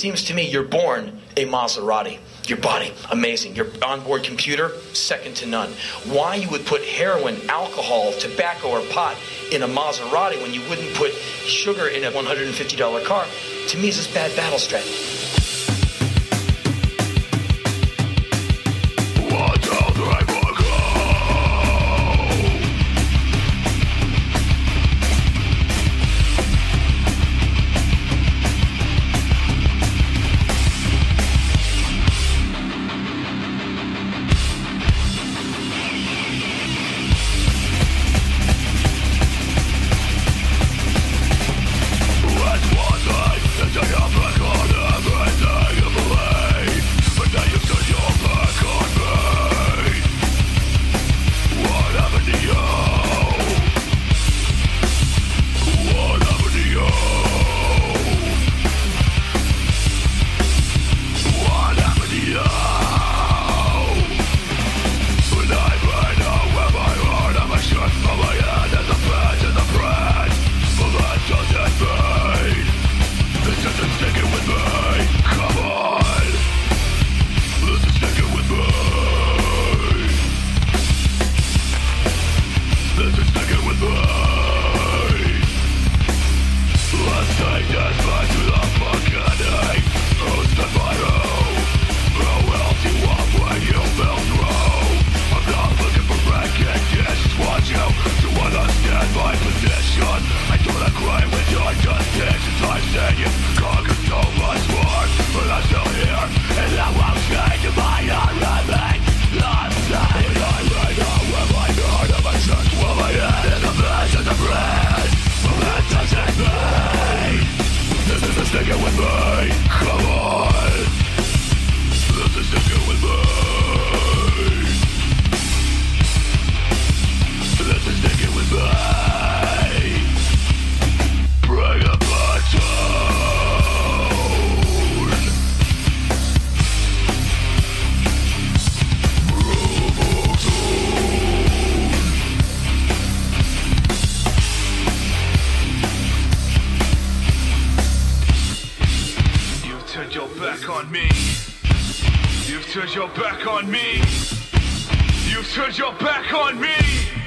seems to me you're born a Maserati. Your body, amazing. Your onboard computer, second to none. Why you would put heroin, alcohol, tobacco, or pot in a Maserati when you wouldn't put sugar in a $150 car, to me is just bad battle strategy. Turned your back on me. You've turned your back on me.